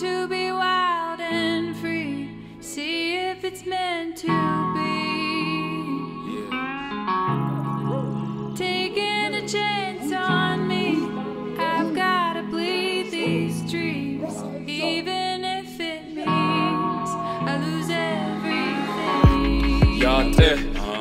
to be wild and free. See if it's meant to be. Taking a chance on me. I've gotta bleed these dreams, even if it means I lose everything. Y'all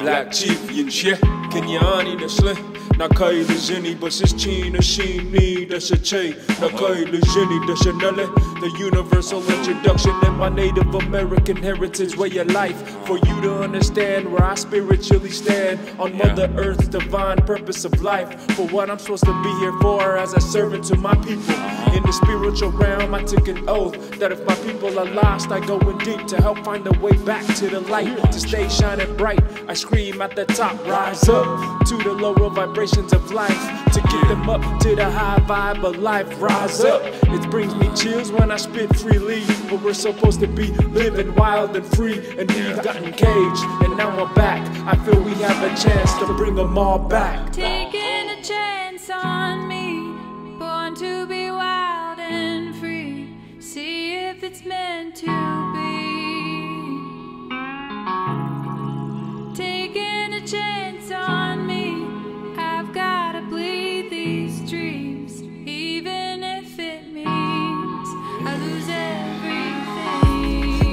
Blackchief, yin shit, Kenyani, the slim na kai le zini but it's china shini da se che na kai le zini da chanele the universal introduction and my native american heritage way of life. For you to understand where i spiritually stand. On mother earth's divine purpose of life. For what i'm supposed to be here for as a servant to my people. Uh-huh. In the spiritual realm i took an oath that if my people are lost i go in deep to help find a way back to the light. To stay shining bright i scream at the top rise up. To the lower vibrations of life to get them up to the high vibe of life. Rise up. It brings me chills when i spit freely. But we're supposed to be living wild and free. And we've gotten caged. And now we're back. I feel we have a chance to bring them all back. Taking a chance on me,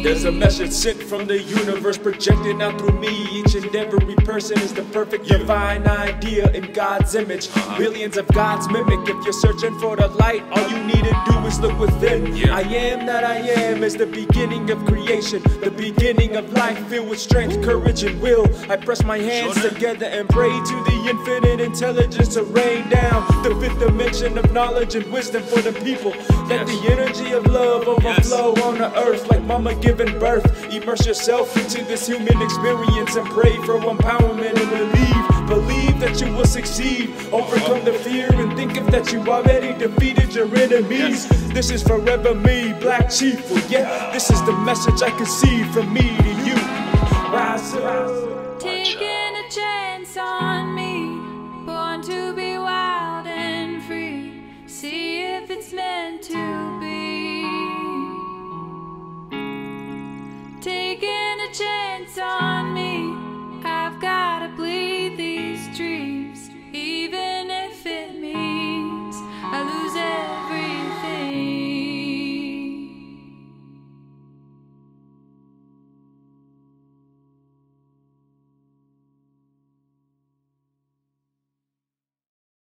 There's a message sent from the universe projected out through me. Each and every person is the perfect divine idea in God's image. Uh-huh. Billions of gods mimic. If you're searching for the light, all you need to do is look within. I am that I am is the beginning of creation, the beginning of life filled with strength, courage, and will. I press my hands together and pray to the infinite intelligence to rain down the fifth dimension of knowledge and wisdom for the people. Let the energy of love overflow on the earth like mama given birth. Immerse yourself into this human experience and pray for empowerment and relief. Believe that you will succeed, overcome the fear, and think of that you already defeated your enemies. This is forever me, Blackchief. Well, yeah, this is the message I can see from me to you. Rise up. Taking a chance on me, born to be wild and free. See if it's meant to. taking a chance on.